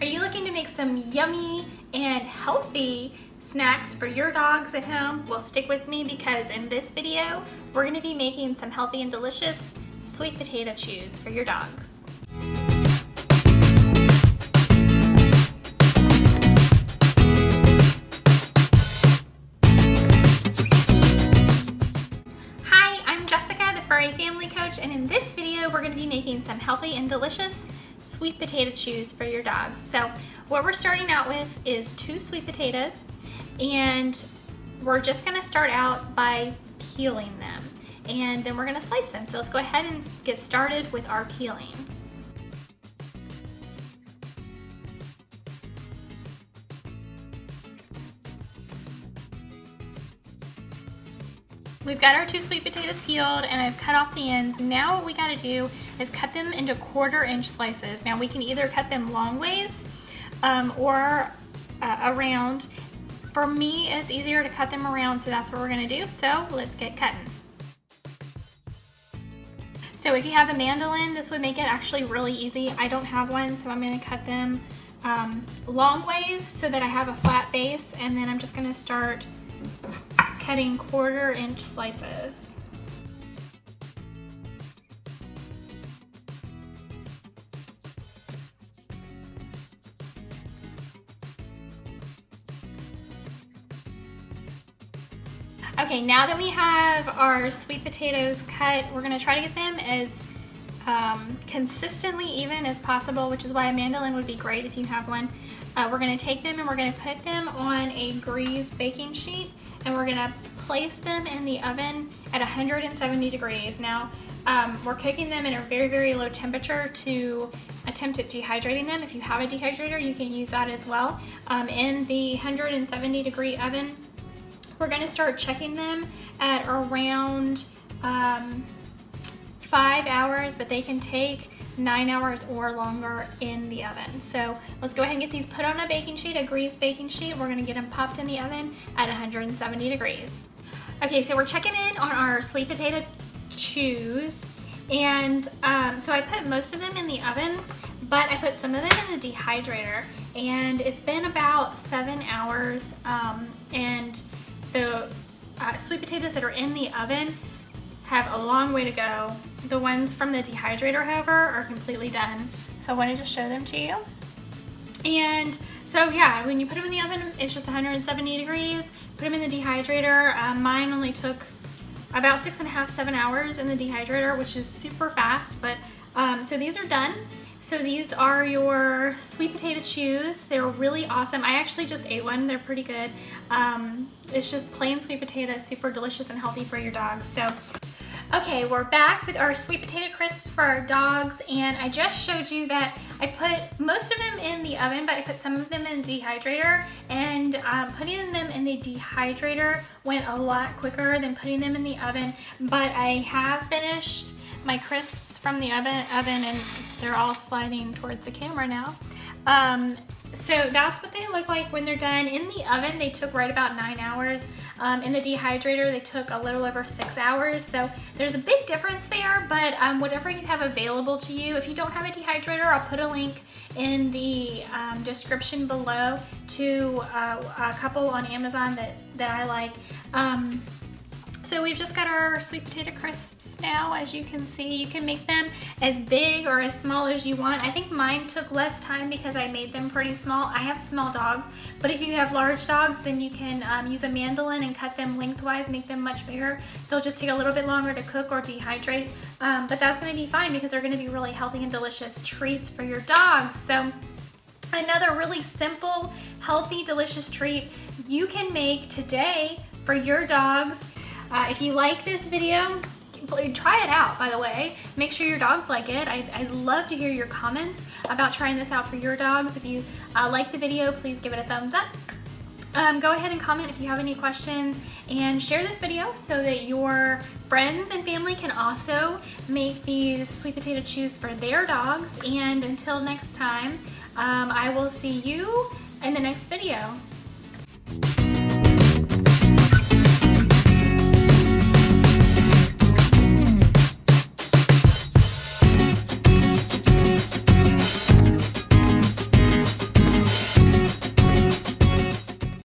Are you looking to make some yummy and healthy snacks for your dogs at home? Well, stick with me because in this video, we're gonna be making some healthy and delicious sweet potato chews for your dogs. Hi, I'm Jessica, the Furry Family Coach, and in this video, we're gonna be making some healthy and delicious sweet potato chews for your dogs. So what we're starting out with is two sweet potatoes and we're just gonna start out by peeling them and then we're gonna slice them. So let's go ahead and get started with our peeling. We've got our two sweet potatoes peeled and I've cut off the ends. Now what we gotta do is cut them into quarter inch slices. Now we can either cut them long ways um, or uh, around. For me, it's easier to cut them around, so that's what we're gonna do. So let's get cutting. So if you have a mandolin, this would make it actually really easy. I don't have one, so I'm gonna cut them um, long ways so that I have a flat base, and then I'm just gonna start cutting quarter inch slices. Okay, now that we have our sweet potatoes cut, we're gonna try to get them as um, consistently even as possible, which is why a mandolin would be great if you have one. Uh, we're gonna take them and we're gonna put them on a greased baking sheet and we're gonna place them in the oven at 170 degrees. Now, um, we're cooking them in a very, very low temperature to attempt at dehydrating them. If you have a dehydrator, you can use that as well. Um, in the 170 degree oven, we're gonna start checking them at around um, five hours, but they can take nine hours or longer in the oven. So let's go ahead and get these put on a baking sheet, a greased baking sheet. We're gonna get them popped in the oven at 170 degrees. Okay, so we're checking in on our sweet potato chews. And um, so I put most of them in the oven, but I put some of them in the dehydrator. And it's been about seven hours. Um, and the uh, sweet potatoes that are in the oven have a long way to go. The ones from the dehydrator, however, are completely done. So I wanted to show them to you. And so yeah, when you put them in the oven, it's just 170 degrees. Put them in the dehydrator. Uh, mine only took about six and a half, seven hours in the dehydrator, which is super fast. But um, so these are done. So these are your sweet potato chews. They're really awesome. I actually just ate one. They're pretty good. Um, it's just plain sweet potato, super delicious and healthy for your dogs. So Okay, we're back with our sweet potato crisps for our dogs and I just showed you that I put most of them in the oven but I put some of them in the dehydrator and um, putting them in the dehydrator went a lot quicker than putting them in the oven but I have finished my crisps from the oven, oven and they're all sliding towards the camera now. Um, so that's what they look like when they're done. In the oven, they took right about nine hours. Um, in the dehydrator, they took a little over six hours. So there's a big difference there, but um, whatever you have available to you, if you don't have a dehydrator, I'll put a link in the um, description below to uh, a couple on Amazon that, that I like. So we've just got our sweet potato crisps now, as you can see. You can make them as big or as small as you want. I think mine took less time because I made them pretty small. I have small dogs, but if you have large dogs, then you can um, use a mandolin and cut them lengthwise, make them much bigger. They'll just take a little bit longer to cook or dehydrate, um, but that's gonna be fine because they're gonna be really healthy and delicious treats for your dogs. So another really simple, healthy, delicious treat you can make today for your dogs uh, if you like this video, try it out, by the way. Make sure your dogs like it. I, would love to hear your comments about trying this out for your dogs. If you uh, like the video, please give it a thumbs up. Um, go ahead and comment if you have any questions and share this video so that your friends and family can also make these sweet potato chews for their dogs. And until next time, um, I will see you in the next video.